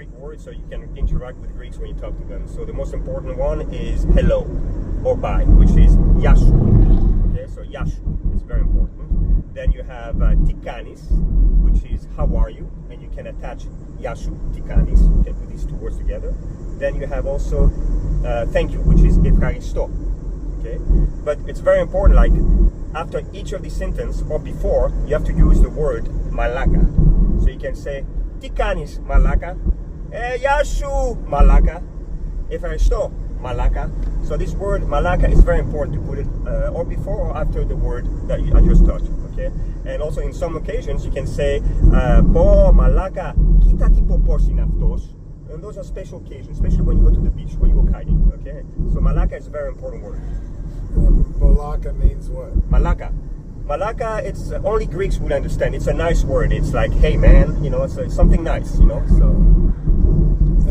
Greek words so you can interact with Greeks when you talk to them. So the most important one is hello or bye, which is yashu. Okay, so yashu is very important. Then you have uh, tikanis, which is how are you, and you can attach yashu tikanis. You can put these two words together. Then you have also uh, thank you, which is efkaristo. Okay, but it's very important. Like after each of these sentences or before, you have to use the word malaka. So you can say tikanis malaka, eh, yashu malaka, efkaristo malaka. So this word malaka is very important to put it uh, or before or after the word that you, I just touched. Okay, and also in some occasions you can say uh, po malaka kita tipo posin aftos. And those are special occasions, especially when you go to the beach, when you go kiting. Okay, so malaka is a very important word. Malaka means what? Malaka. Malaka, it's uh, only Greeks would understand. It's a nice word. It's like, hey man, you know, it's, it's something nice, you know. So,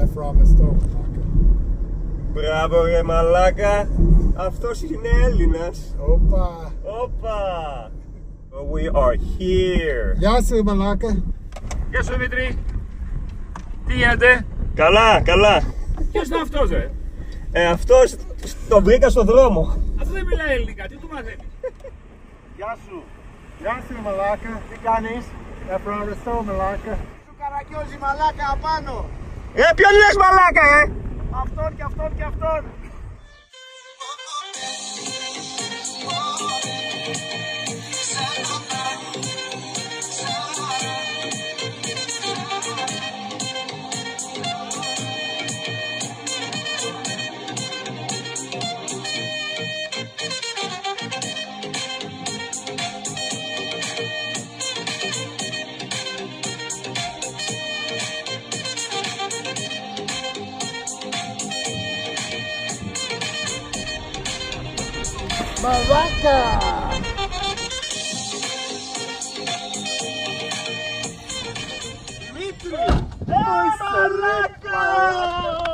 Ευχαριστώ, Malaka. μπράβο ρε μαλάκα. Αυτός είναι Έλληνας. Opa. Όπα. So we are here. Γεια σου, Malaka. Γεια σου Δημήτρη. Τι γίνεται; Καλά, καλά. Ποιος είναι αυτός ρε. Ε, αυτός τον βρήκα στο δρόμο. Αυτό δεν μιλάει ελληνικά. Τι του μαθαίνεις; Γεια σου. Γεια σου, Malaka. Τι κάνεις; Ευχαριστώ, Malaka. Σου καραγκιόζει μαλάκα απάνω. Ε, ποιον λες μαλάκα, ε; Αυτόν και αυτόν και αυτόν. Malaca! Litro! É Nossa, Malaca!